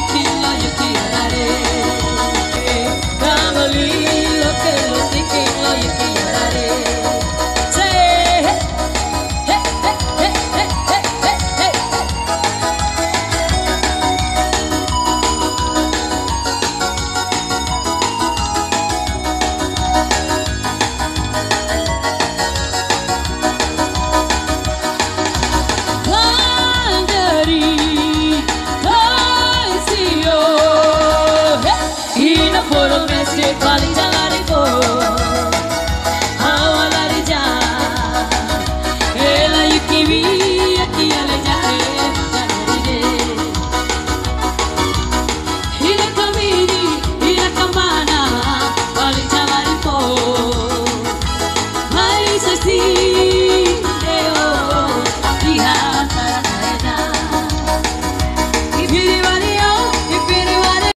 keep es que palita la